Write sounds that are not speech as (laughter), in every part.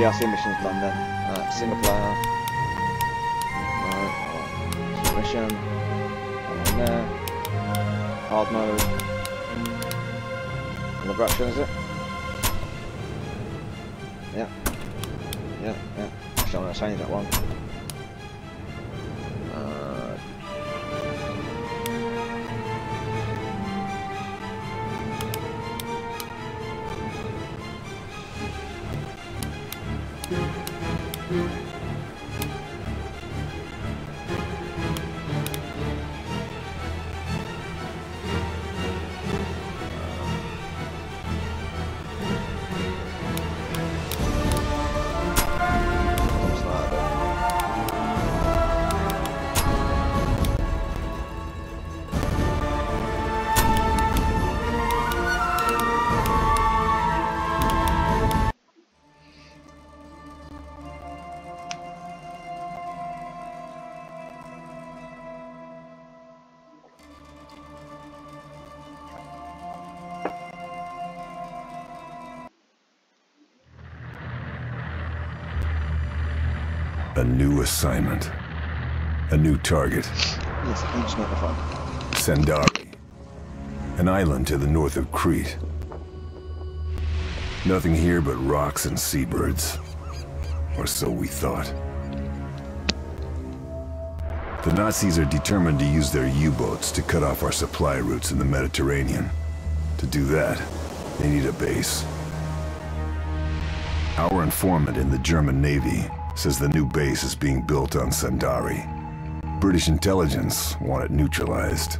DLC missions done then. Uh, single player. Right, alright. Mission. On there. Hard mode. And the action, is it? Yeah. Yeah, yeah. Actually, I'm going to change that one. New assignment. A new target. Yes, huge. An island to the north of Crete. Nothing here but rocks and seabirds. Or so we thought. The Nazis are determined to use their U-boats to cut off our supply routes in the Mediterranean. To do that, they need a base. Our informant in the German Navy says the new base is being built on Sandari. British intelligence want it neutralized.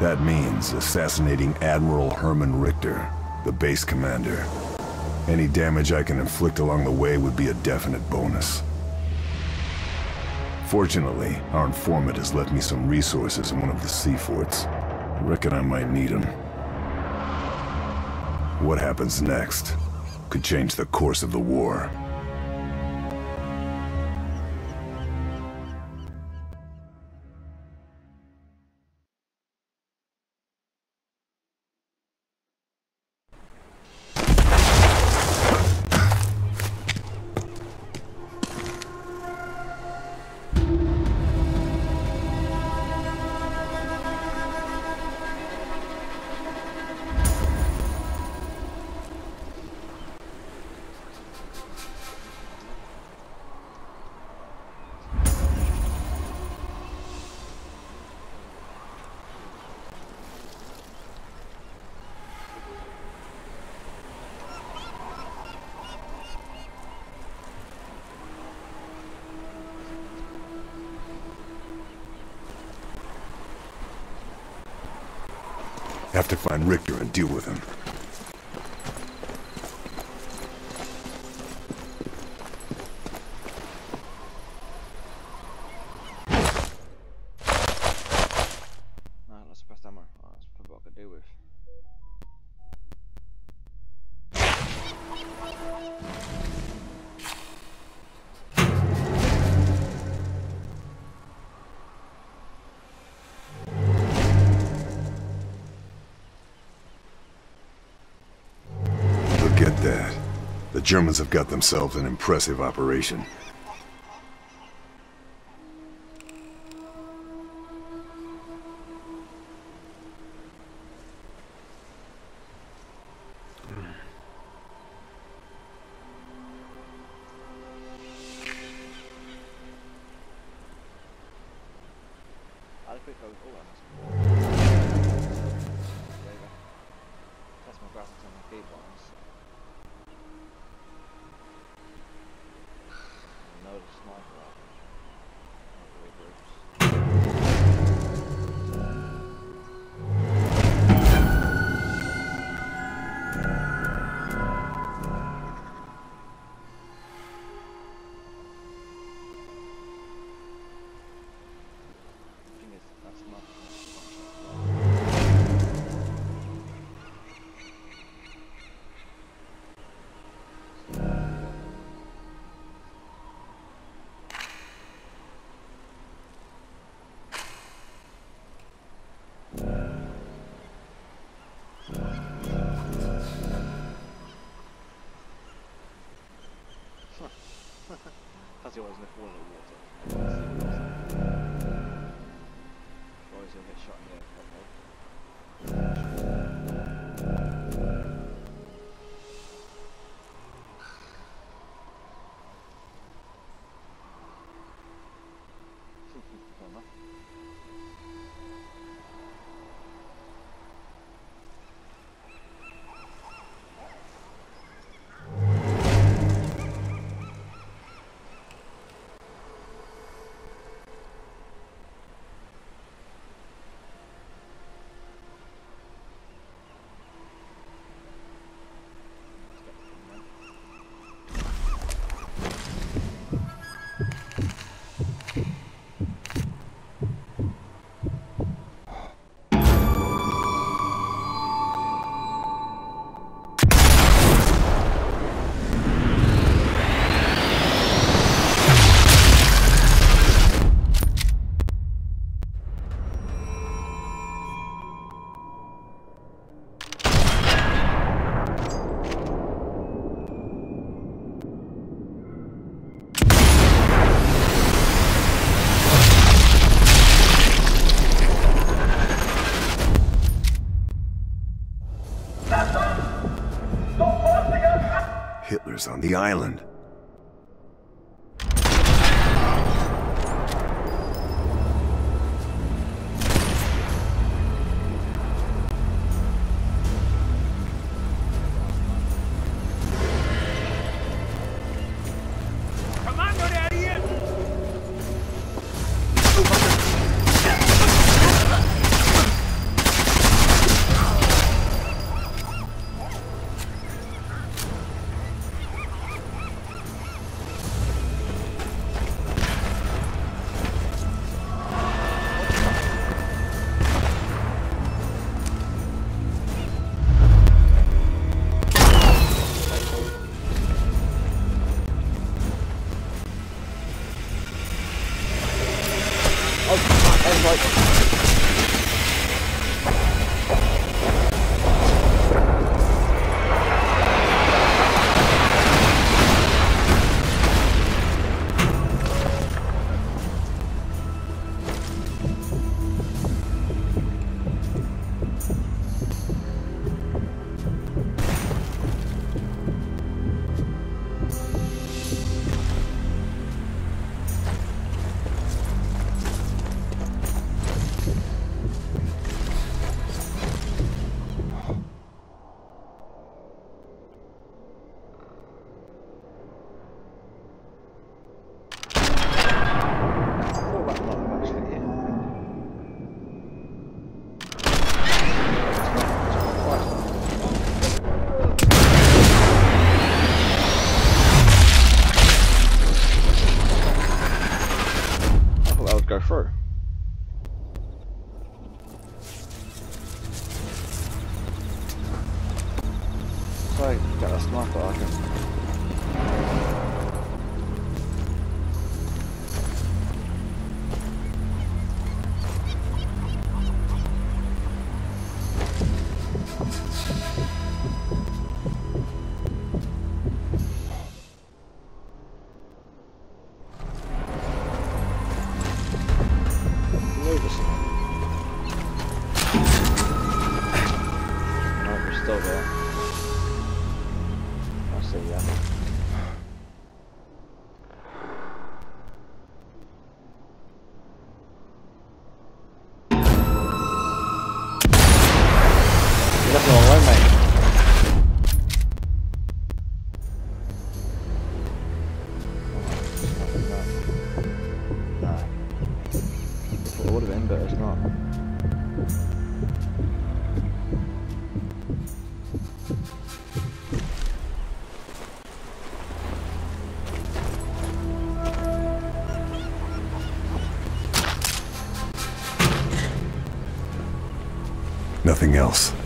That means assassinating Admiral Herman Richter, the base commander. Any damage I can inflict along the way would be a definite bonus. Fortunately, our informant has left me some resources in one of the sea forts. I reckon I might need them. What happens next could change the course of the war. I have to find Richter and deal with him. Germans have got themselves an impressive operation. The island. I else.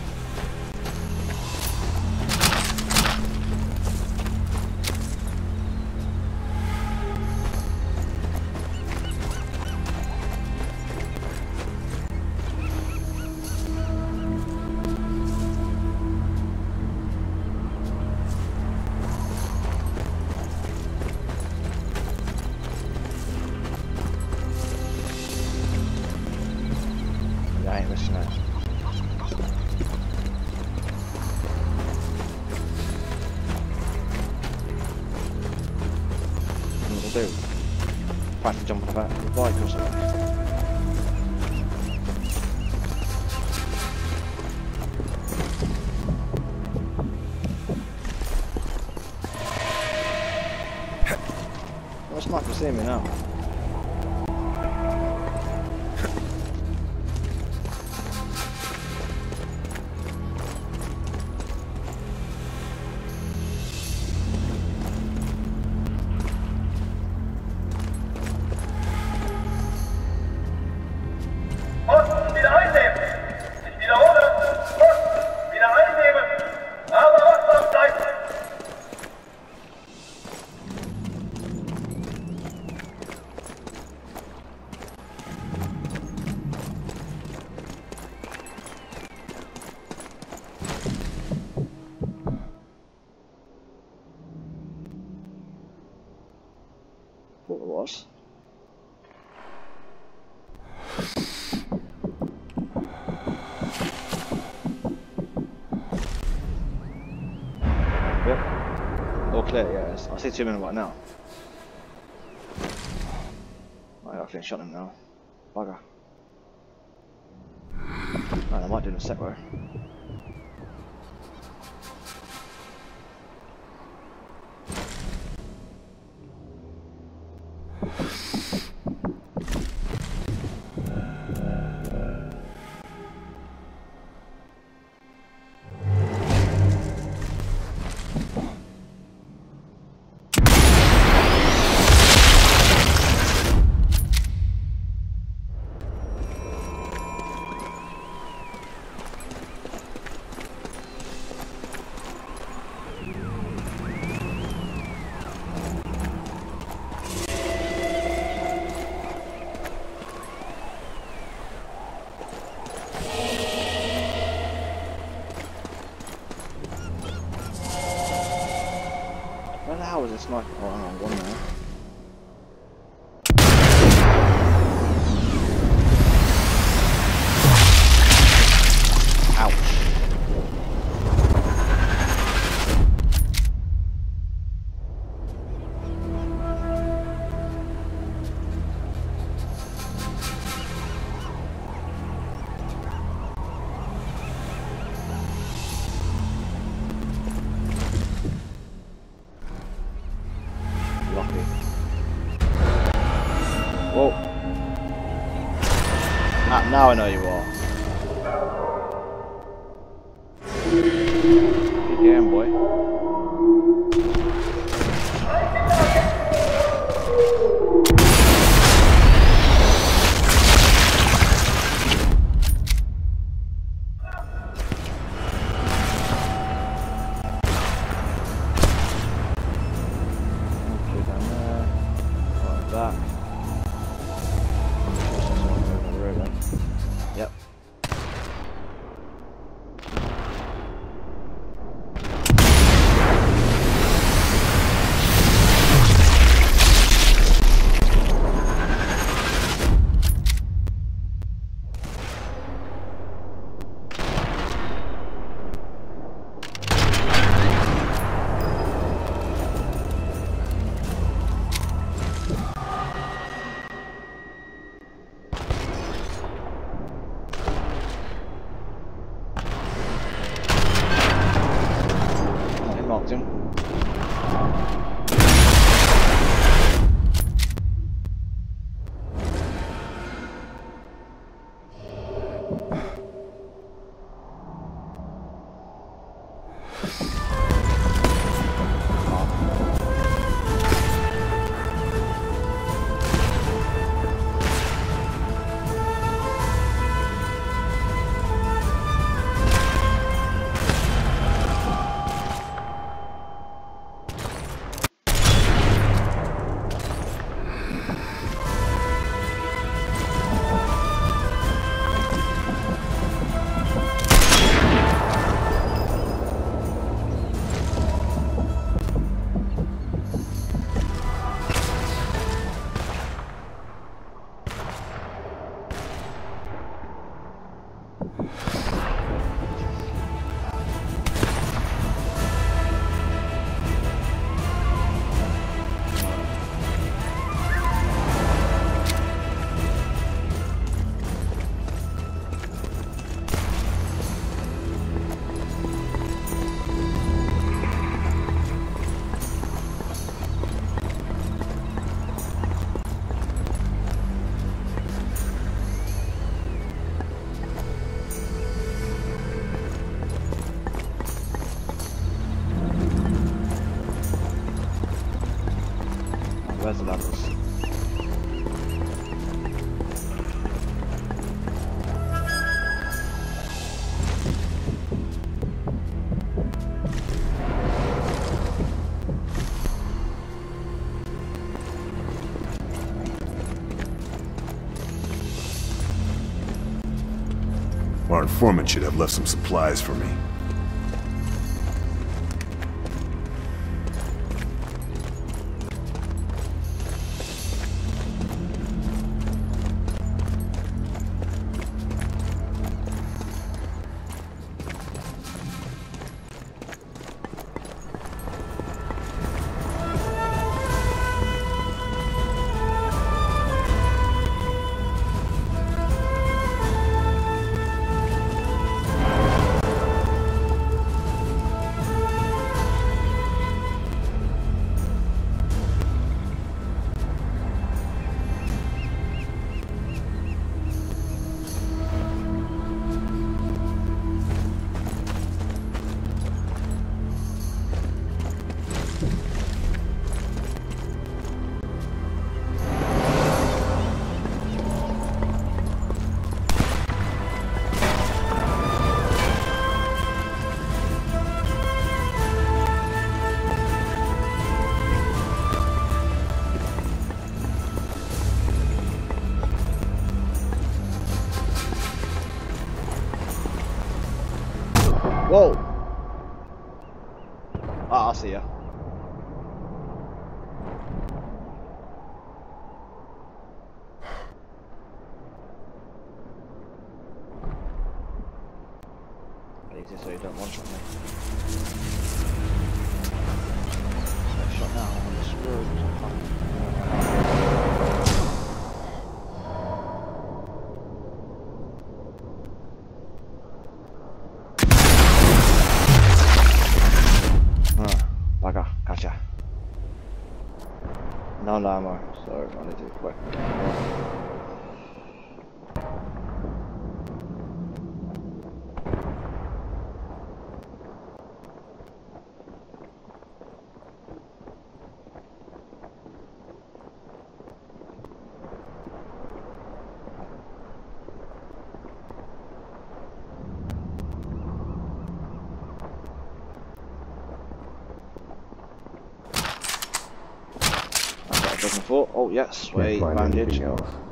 same me. teach two in right now? I got clean shot him now. Bugger. Right, I might do in a sec. Now I know you informant should have left some supplies for me. No ammo, so I need to quick. That's what I was looking for. Oh yes, wait, bandage. else.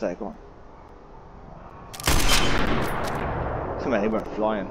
That? Go on. Come on, he went flying.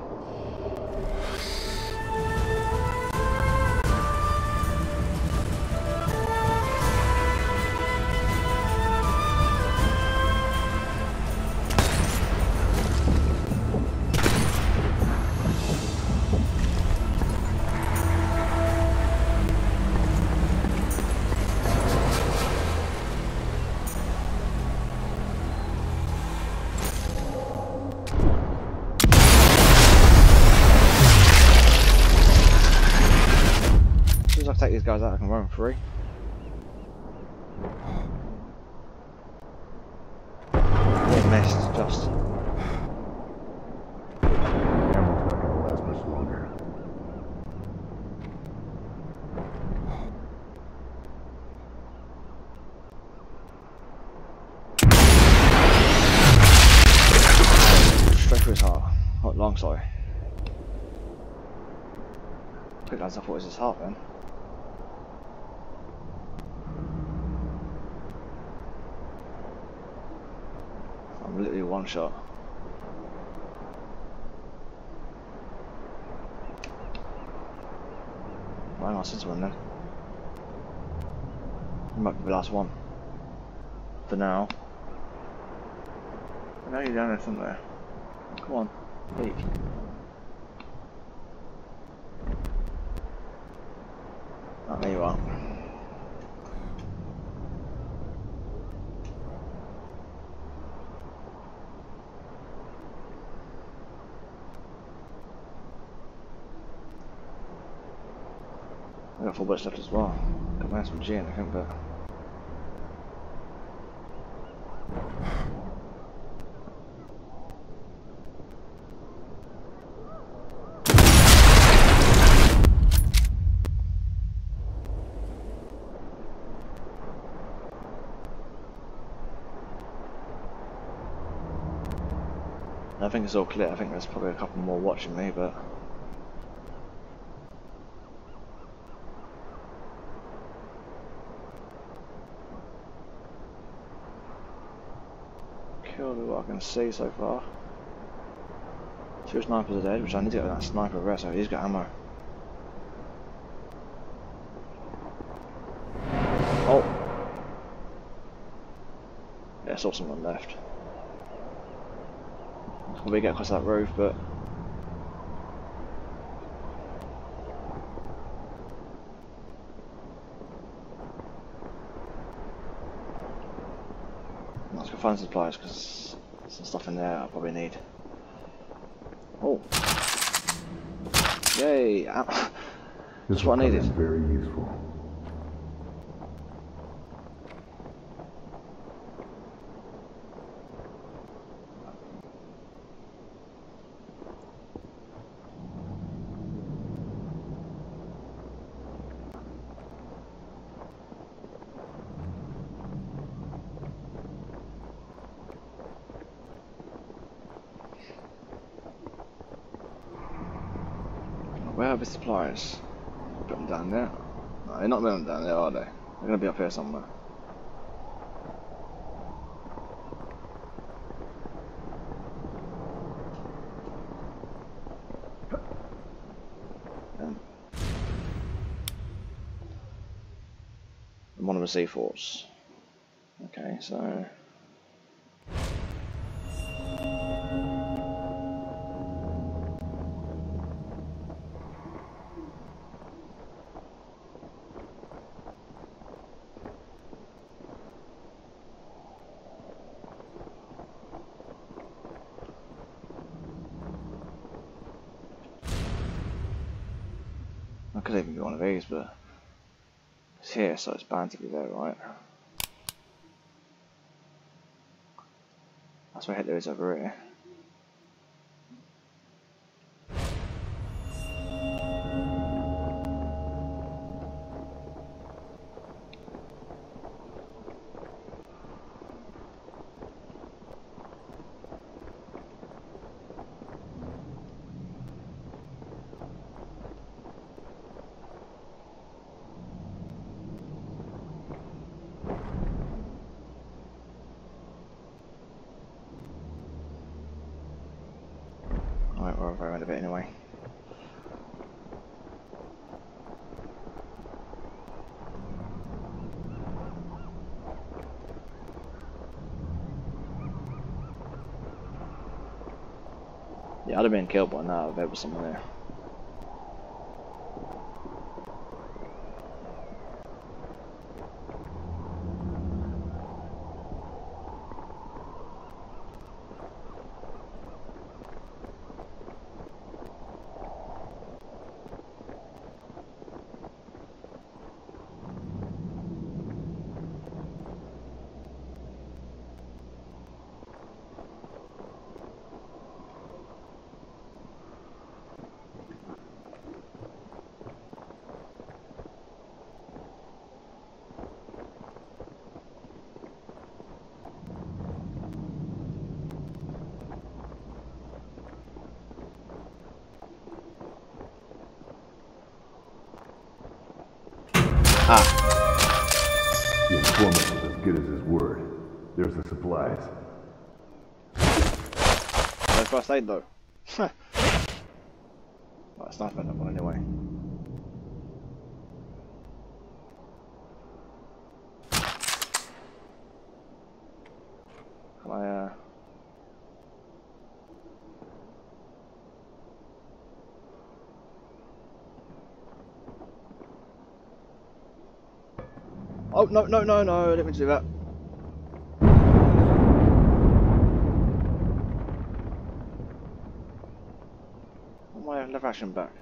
Guys out, I can run free. What just. His heart. Oh, long, sorry. Quick lads, I thought it was his heart then. One shot. Since one then. It might be the last one. For now. I know you're down there somewhere. Come on, peek. Oh, there you are. Got full bullets left as well. Got my ass from G I think, but. I think it's all clear. I think there's probably a couple more watching me, but. Killed what I can see so far. Two snipers are dead, which I need to get that sniper rest, so he's got ammo. Oh! Yeah, I saw someone left. Probably get across that roof, but let's go find supplies because some stuff in there I probably need. Oh, yay! Ah. Am- That's what I needed. Very useful. Supplies? Put them down there. No, they're not them down there, are they? They're gonna be up here somewhere. One of the C4s. Okay, so I could even be one of these, but it's here, so it's bound to be there, right? That's where Hitler is over here. Alright, we're over around a bit anyway. Yeah, I'd have been killed by now if there was someone there. The informant was as good as his word. There's the supplies. first aid though. (laughs) right, sniper that one anyway. Can I, uh... Oh, no, no, no, no, let to do that. On my left action back.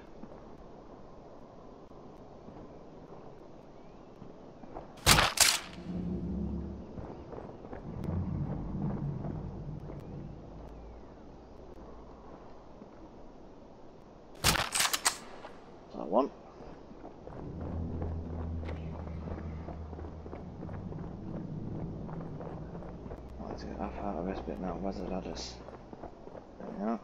That one. Let's get up out of this bit now. Where's the ladders? There we are.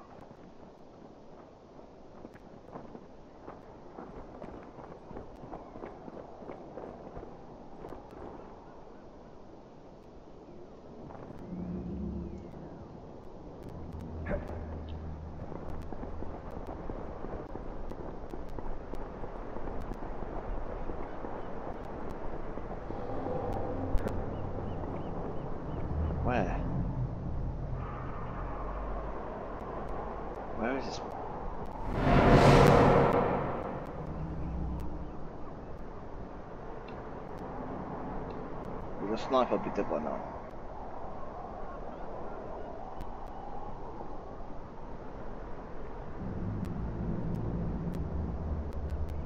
Where? Where is this? With a sniper, be dead by now.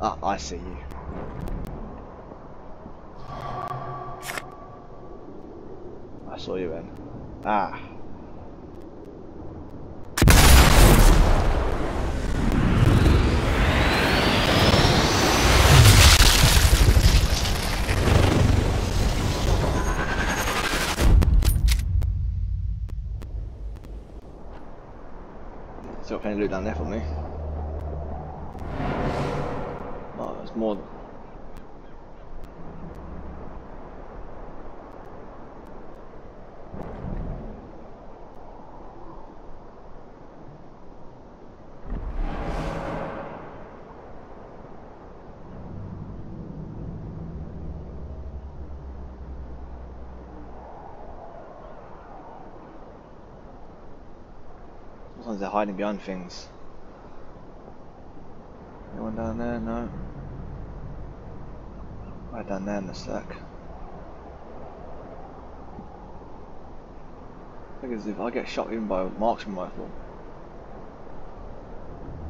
Ah, I see you. I saw you then. Ah. Loot down there for me. Oh, there's more. They're hiding behind things. Anyone down there? No. Right down there in the stack. Because if I get shot even by a marksman rifle,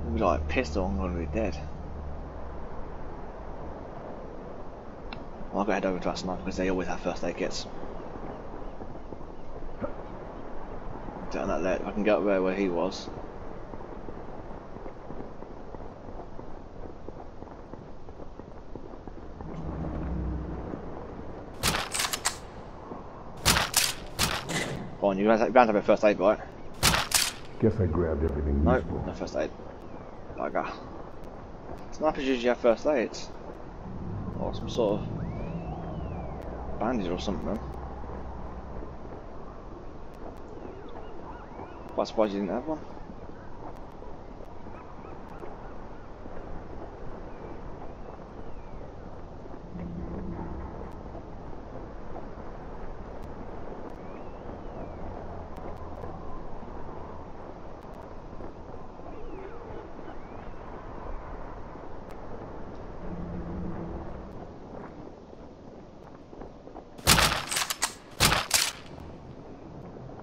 it'll be like pistol, I'm gonna be dead. Well, I'll go head over to that sniper because they always have first aid kits. Down that ledge, I can get up there where he was. Go on, you bound to have a first aid, right? Guess I grabbed everything No, useful. no first aid. Bugger. Snipers usually have first aids. Or some sort of bandage or something. Quite surprised you didn't have one.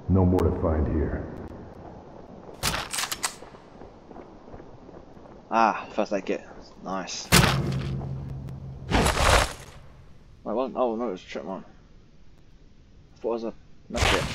No more to find here. First aid kit. Nice. Wait, what? Oh no, it was a trip one. I thought it was a medkit.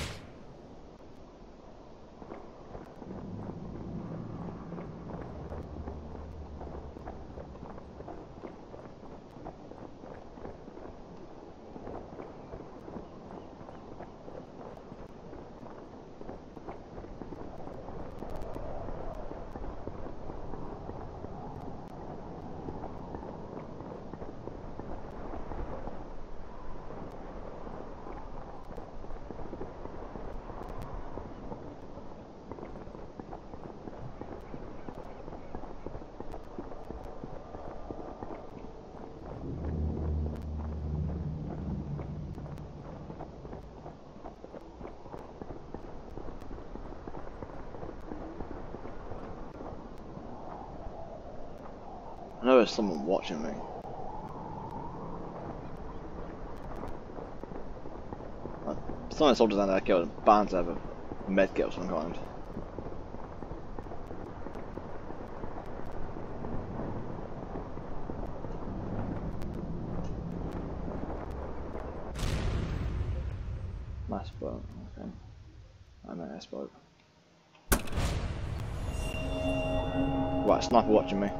I know there's someone watching me. Some of the soldiers down there I killed bound to have a med kit of some kind. Mass boat, okay. I'm an S boat. Right, sniper watching me.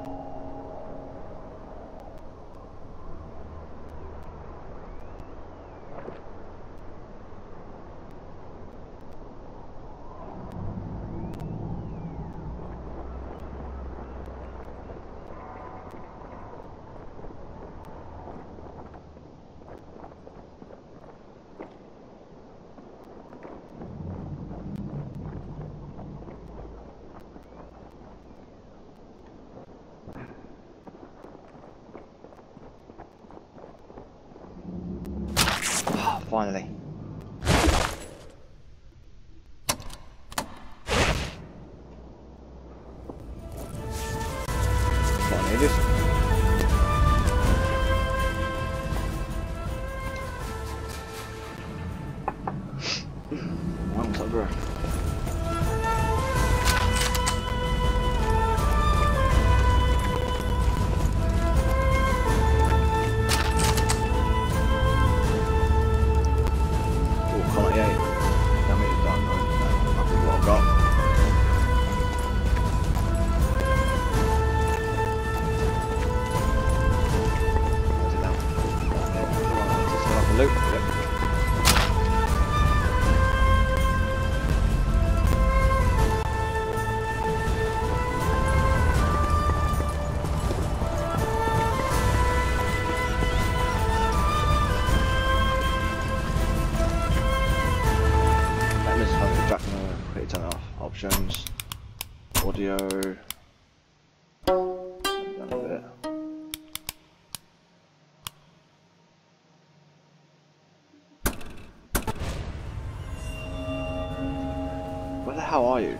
Where the hell are you?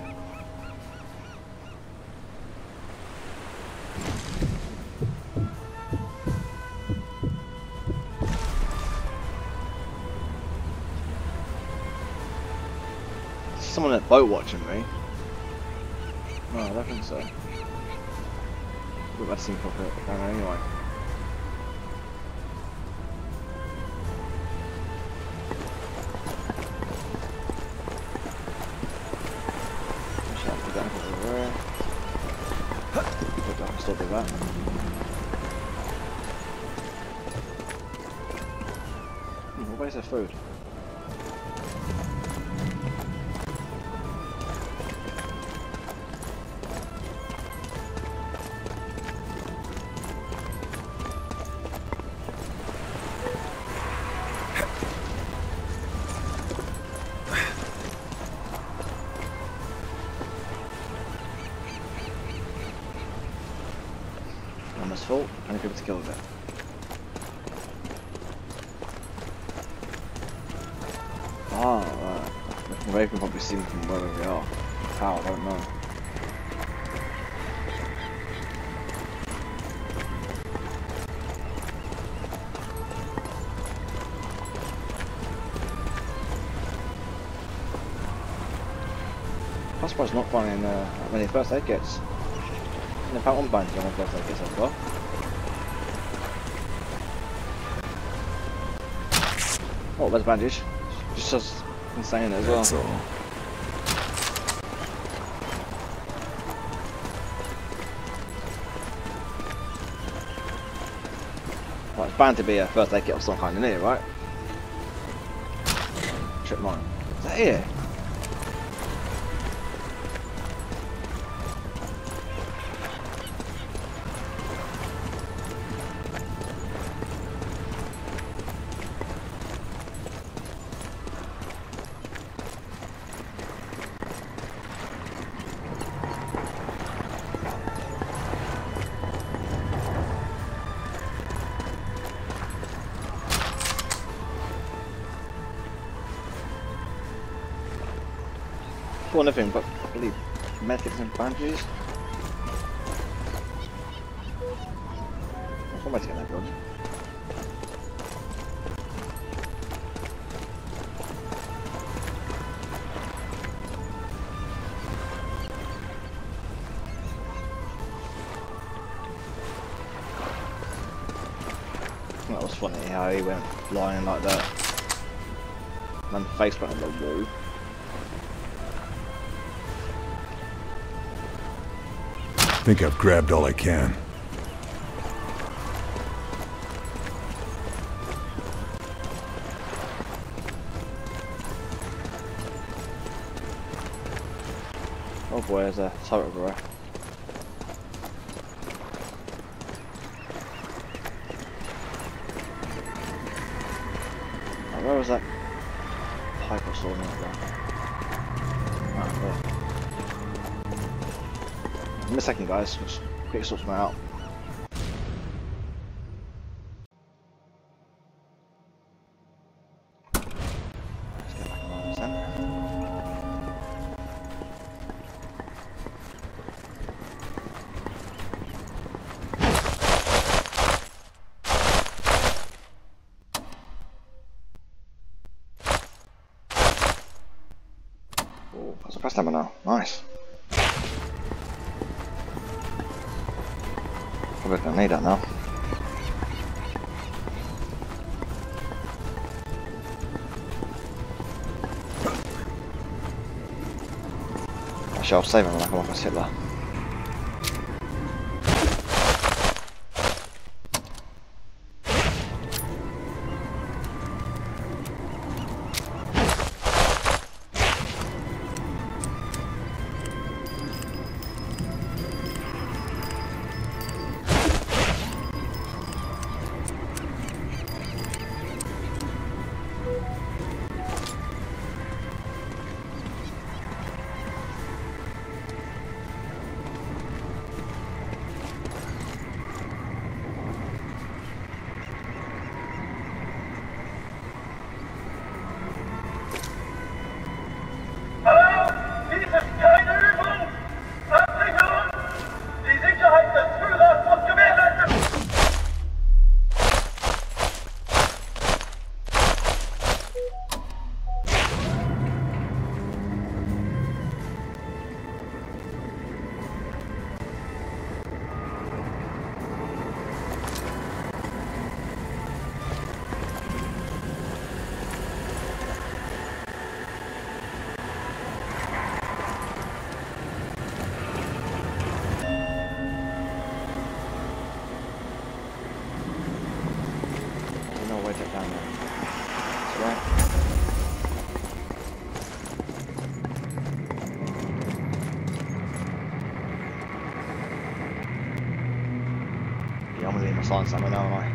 someone at boat watching me. No, I don't think so. But that proper down anyway. Surprised not finding uh, that many first aid kits. And fact, one bandage on my first aid kits as well. Oh, there's a bandage. Just as insane as well. That's all. Well, it's bound to be a first aid kit of some kind in here, right? Trip mine. Is that here? Well, nothing but I believe methods and bandages. I taking that building? That was funny how he went flying like that. And face planted the wall. I think I've grabbed all I can. Oh boy, there's a turret everywhere. Second guys, just sort them out. Actually, I'll save him when I Somewhere now, am I?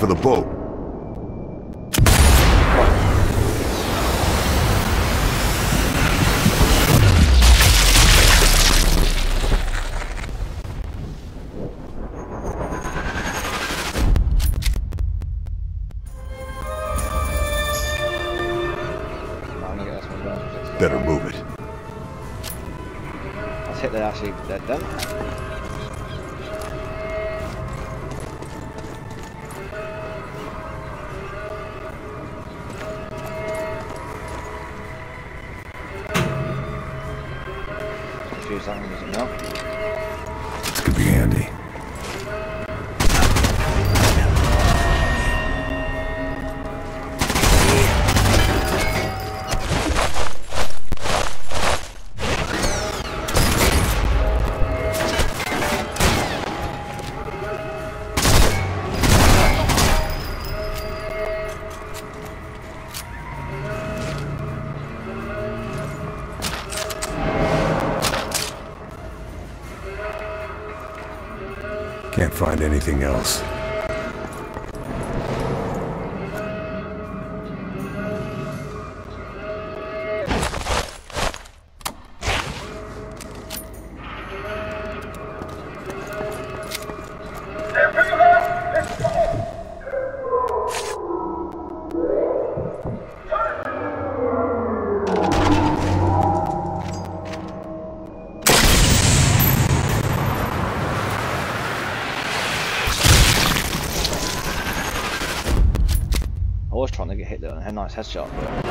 for the boat. else. nice headshot. But...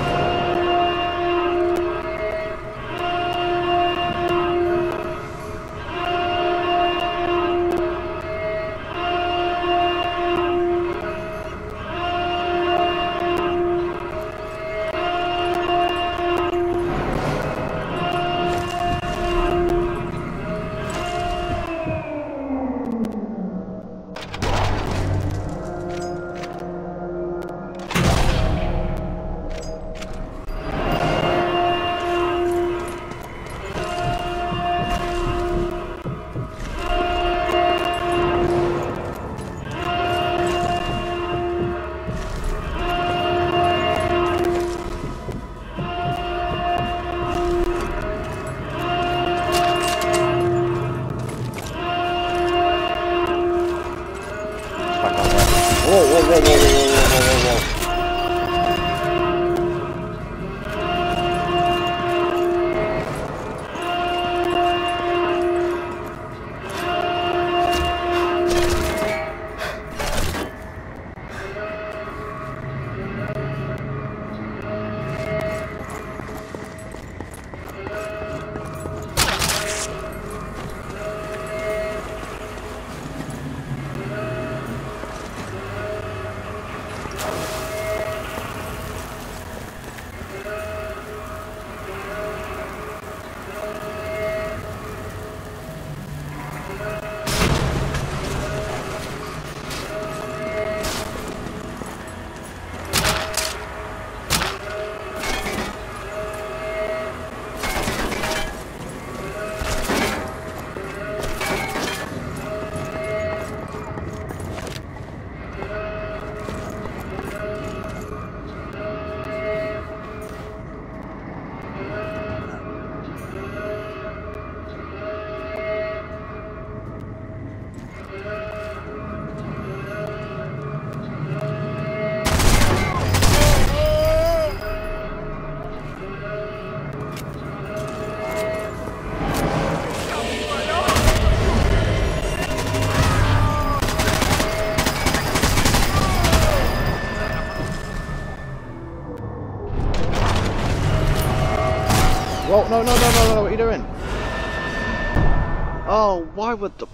why would the...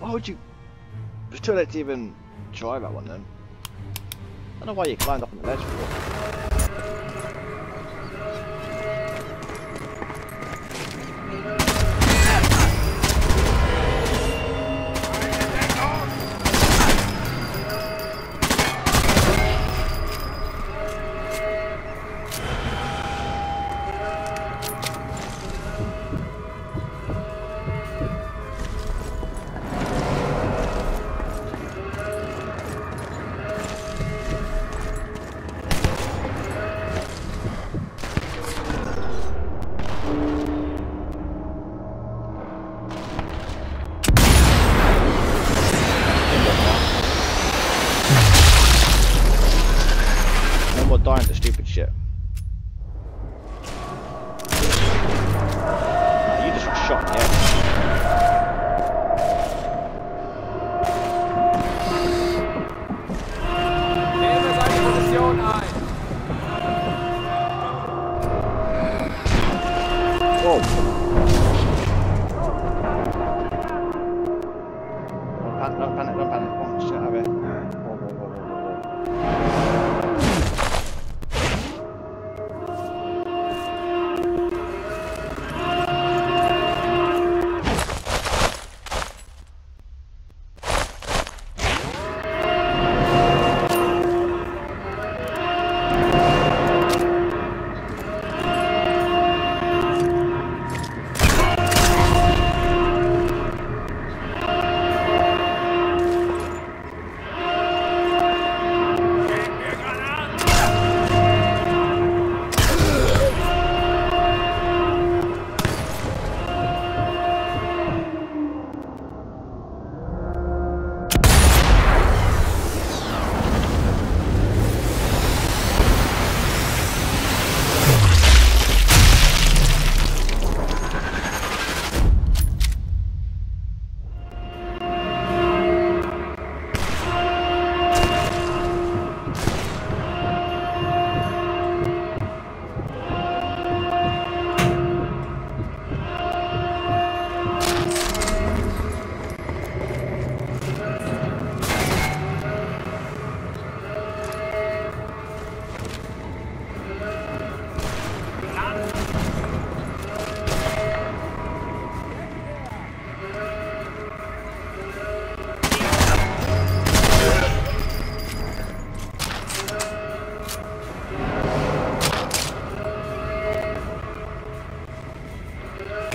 Why would you... It's too late to even try that one then. I don't know why you climbed up on the ledge before.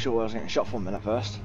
Sure I was getting shot for a minute first.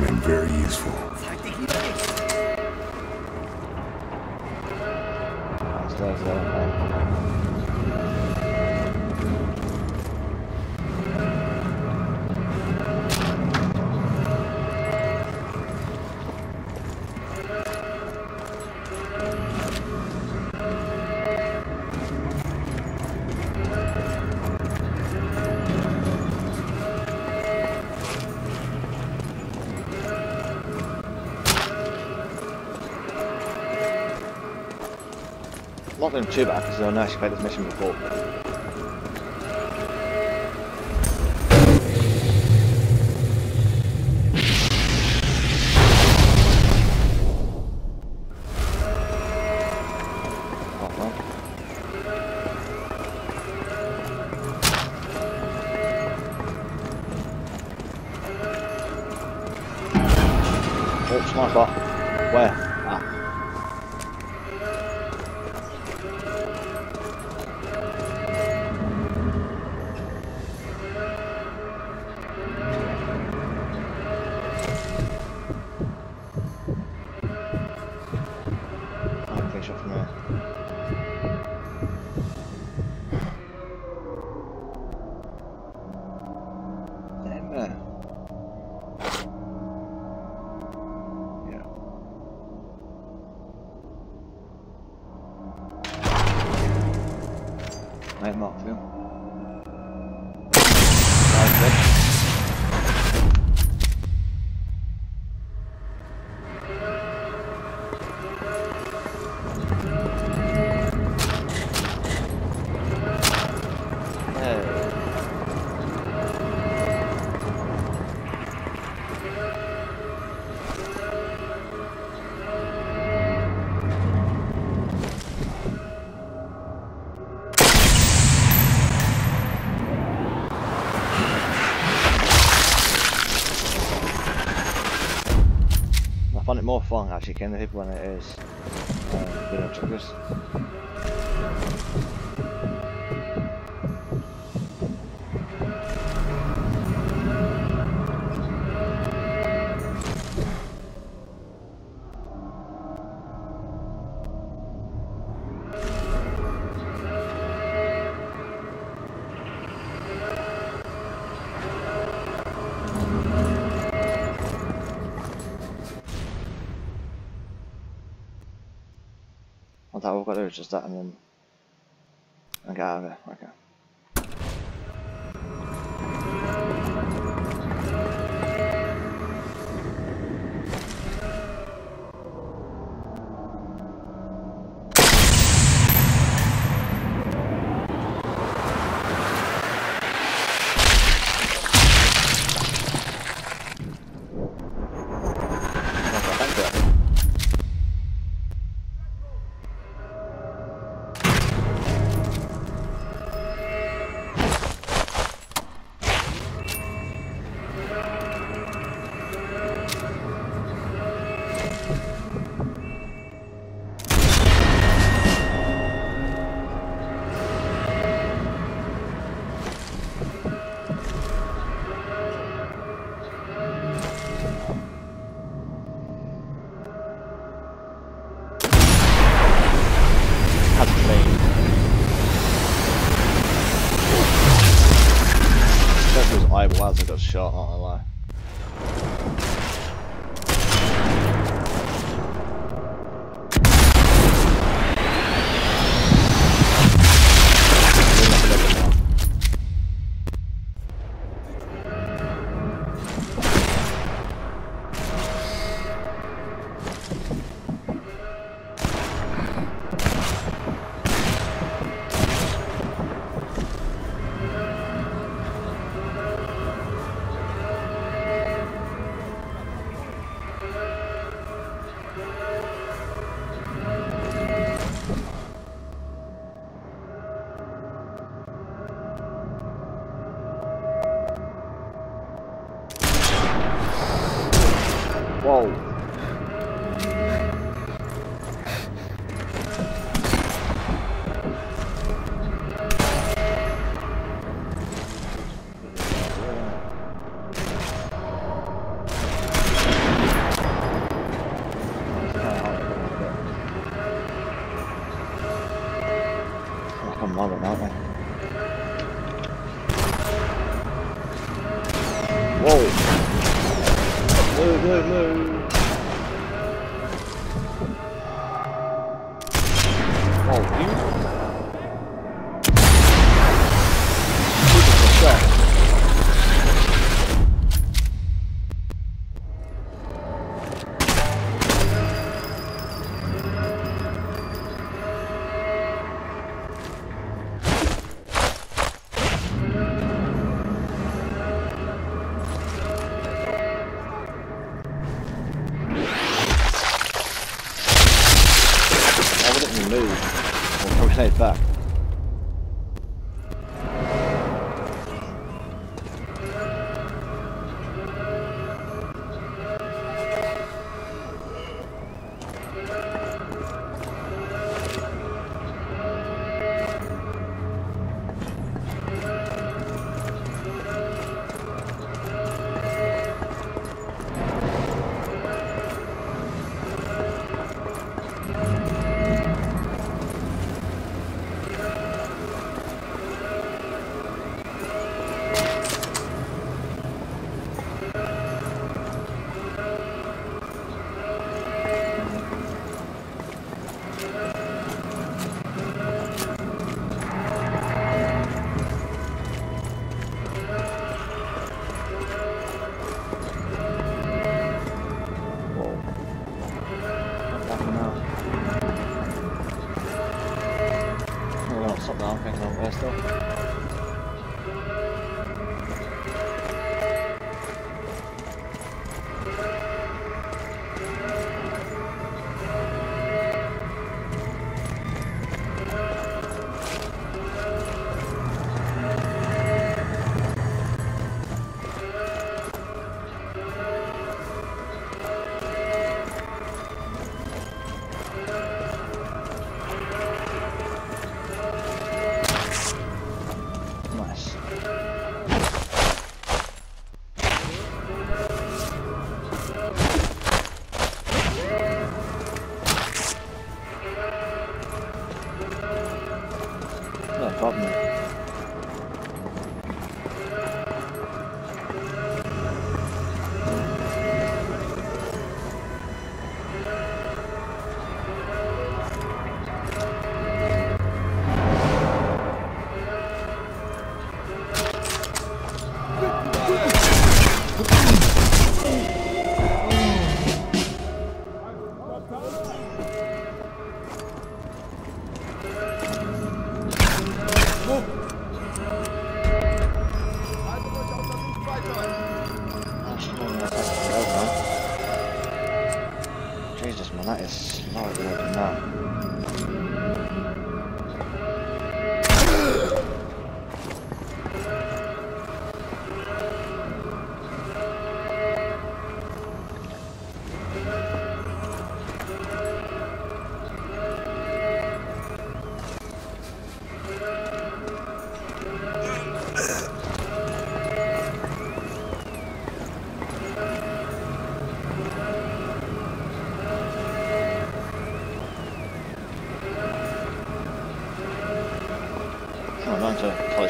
Will very useful. Not doing too bad because I know she played this mission before. Oh. Oh, sniper. Where? More fun actually killing the people when it is um, being on just that and then there. Okay. Eyeball as I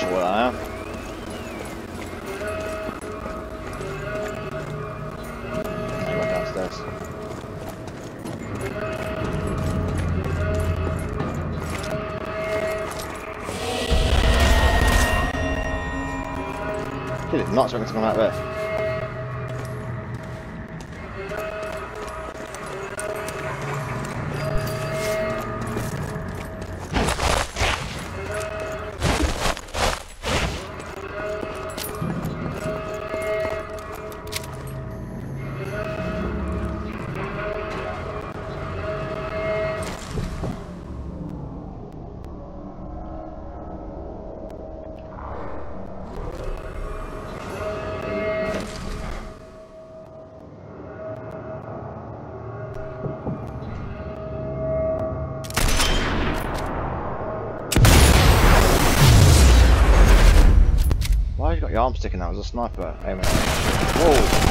that's what I am. Downstairs? Did not want me to come out there? Arm sticking out as a sniper aiming. Whoa!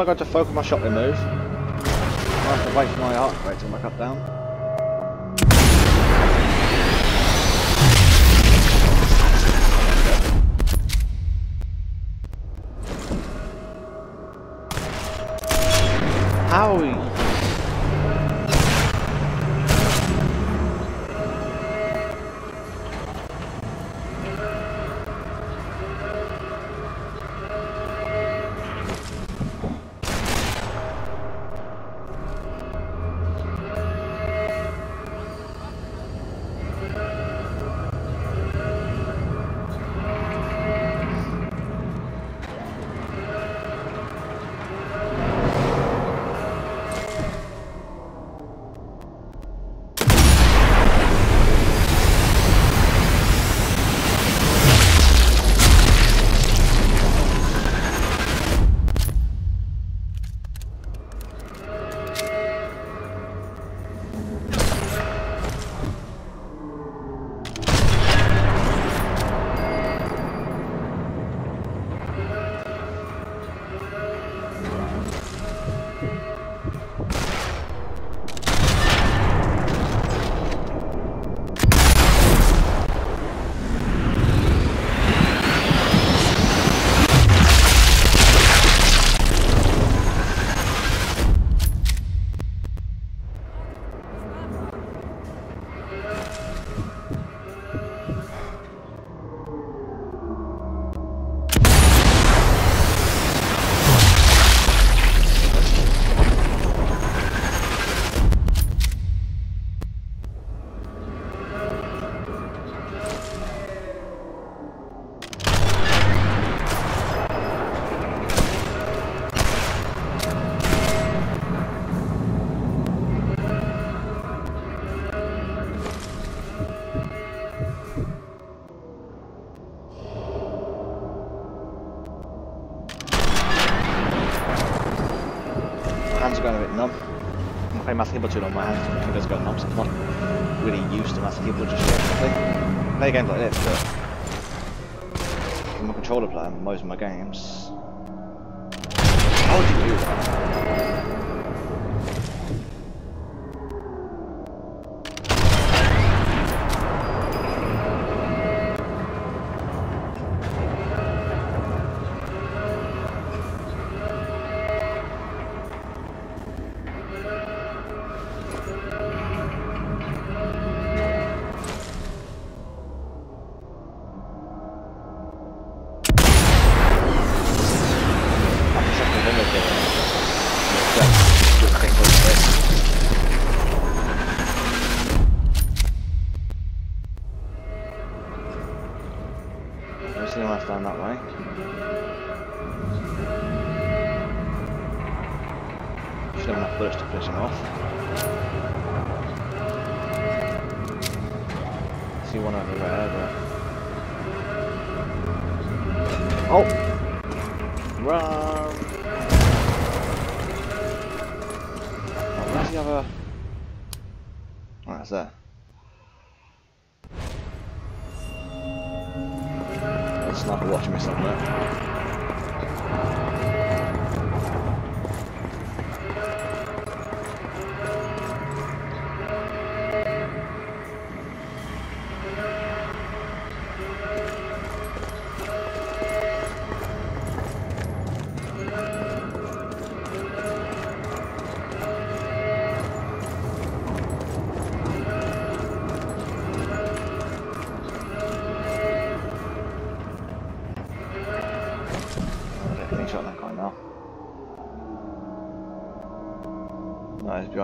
Time I going to focus my shot remove. I have to wait for my heart rate to come back up down. Keyboard too long, my hands fingers go numb, I'm not really used to Master Keyboard just play games like this, but controller player most of my games.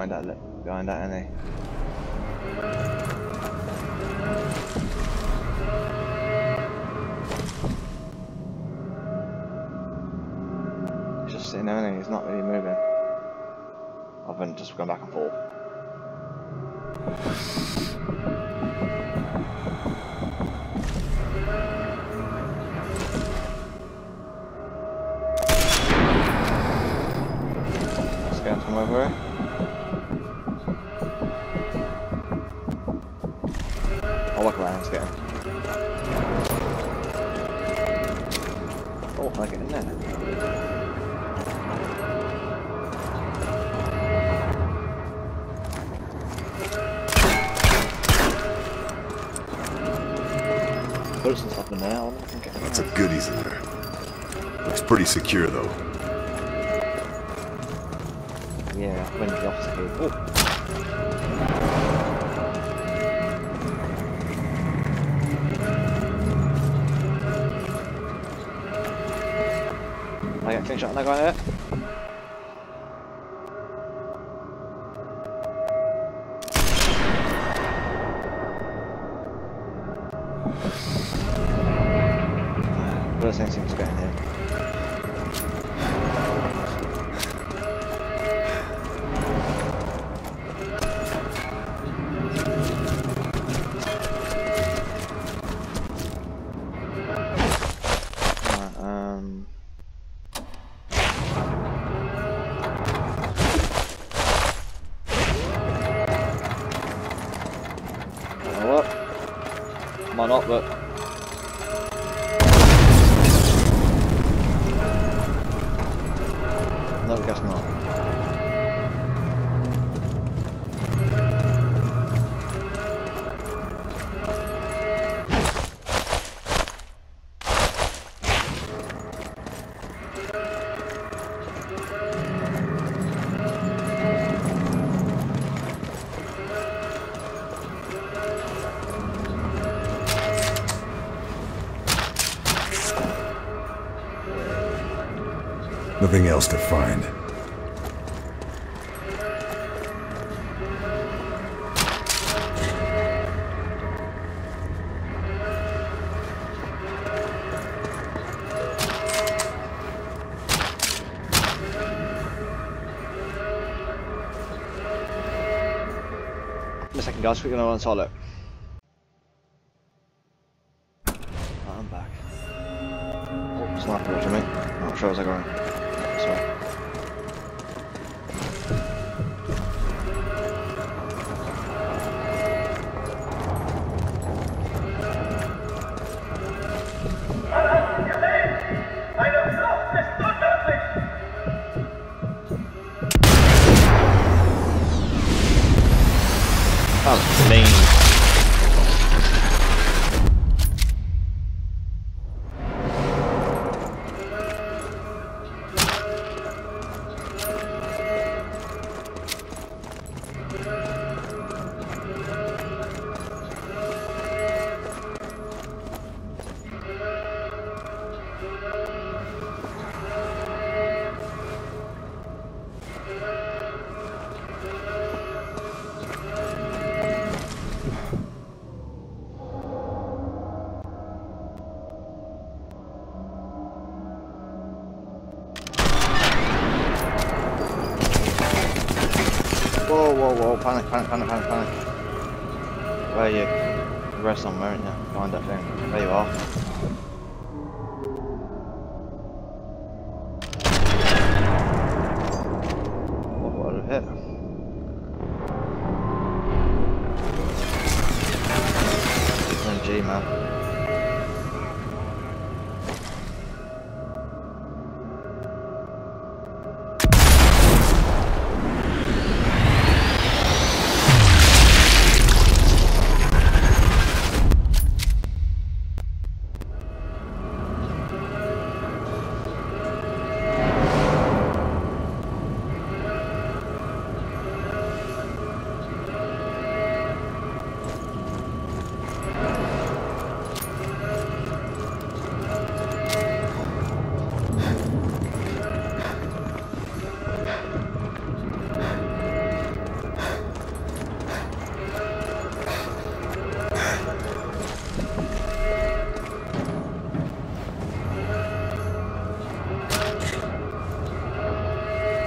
behind that, behind that and they. pretty secure, though. Yeah, when the officer oh. I got clean shot on that guy there. Nothing else to find. second, guys. We're going to unsolo.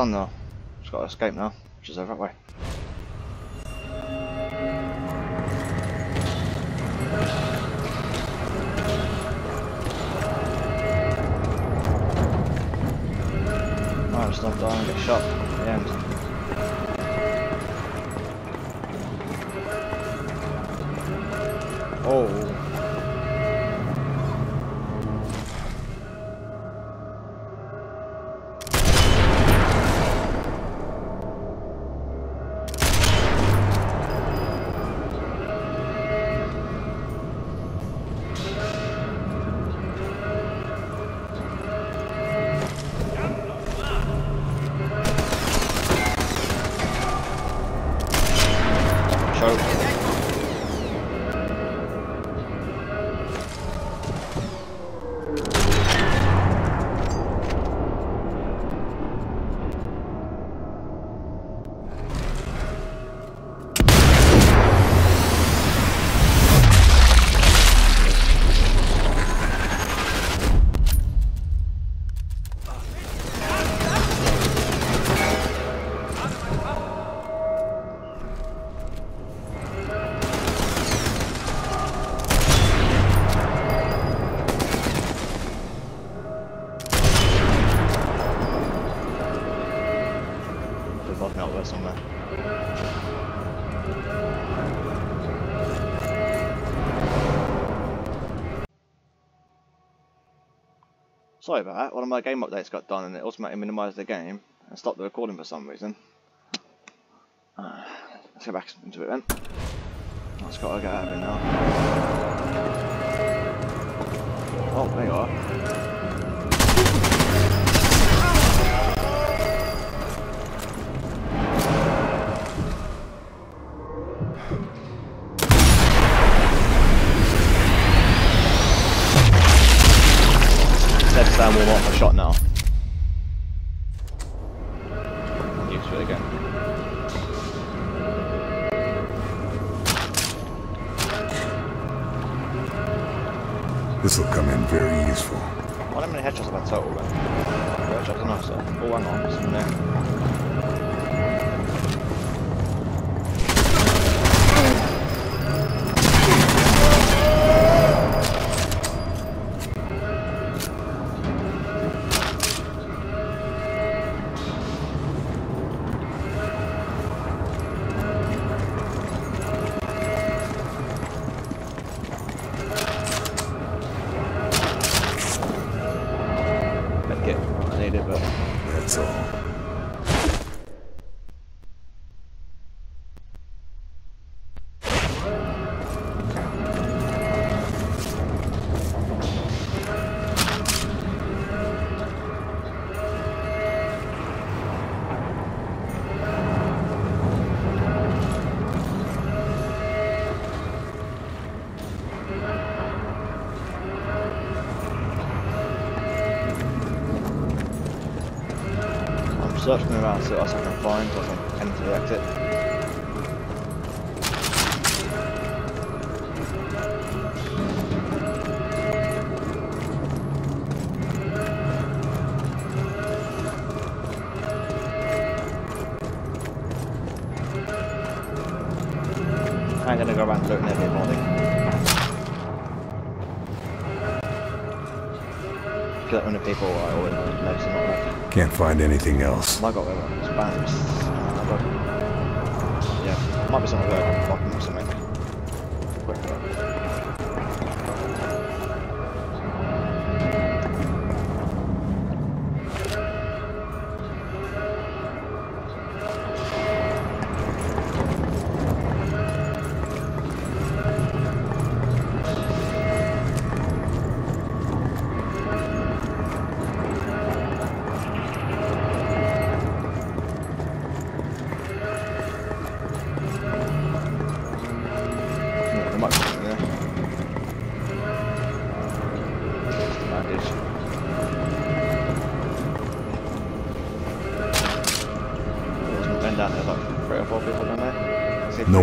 Done though. Just gotta escape now, which is over that way. Sorry about that. One of my game updates got done and it automatically minimised the game and stopped the recording for some reason. Uh, let's go back into it then. That's got to get out of here now. Oh, there you are. Step want a shot now. to us I can find, so I can interact it. I'm gonna go around looting everybody. Get that many people I always notice not like. Can't find anything else. I got bands.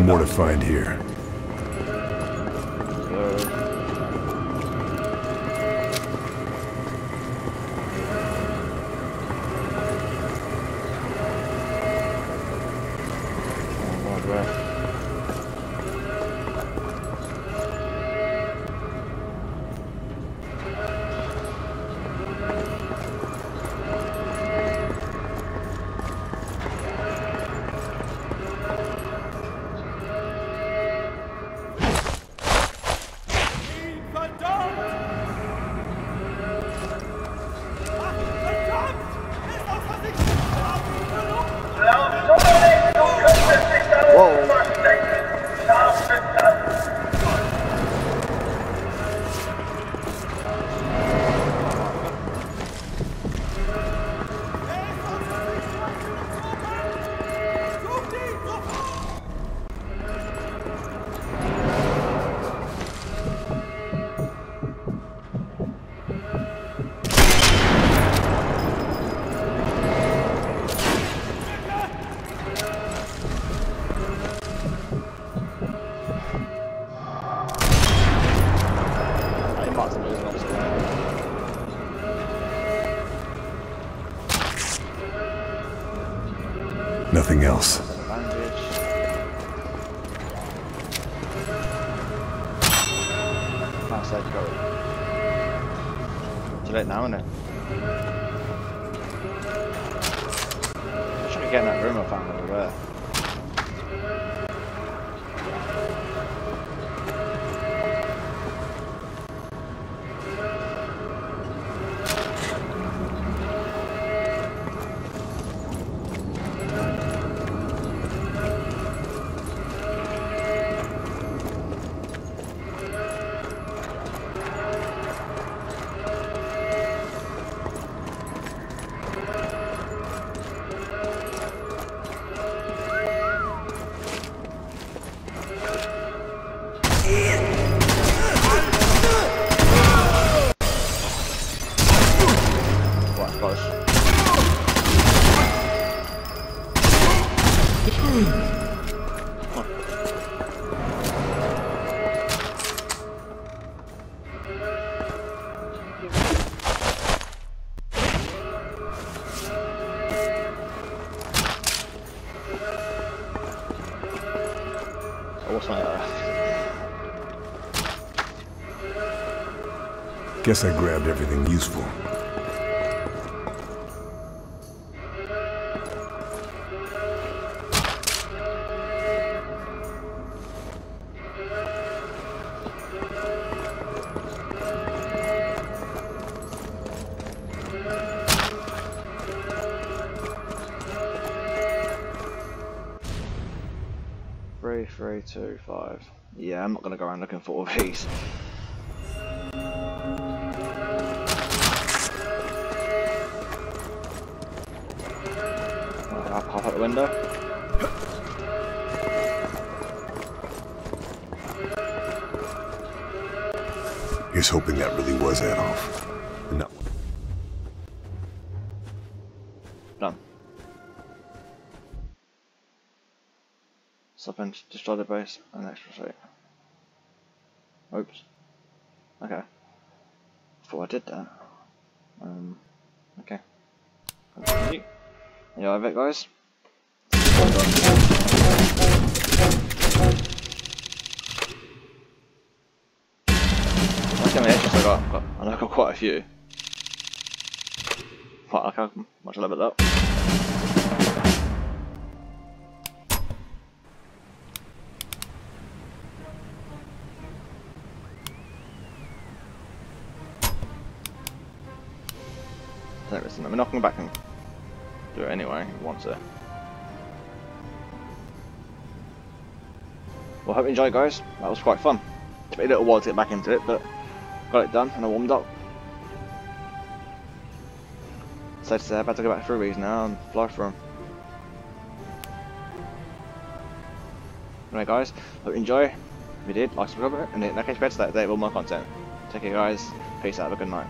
More to find here. Guess I grabbed everything useful. Three, three, two, five. Yeah, I'm not gonna go around looking for all these. Sub into destroy the base and extra state. Oops. Okay. Thought I did that. Um, okay. Continue. Yeah, I bet guys. Look how many extras I got. I know I got quite a few. Fuck, how much I love it up. Don't not going back and do it anyway, want to. Well, hope you enjoyed guys, that was quite fun. Took me a little while to get back into it, but got it done and I warmed up. So to say, about to go back through these now and fly through them. Anyway guys, hope you enjoy. If you did, like, subscribe, and in that case, better that day with my content. Take care guys, peace out, have a good night.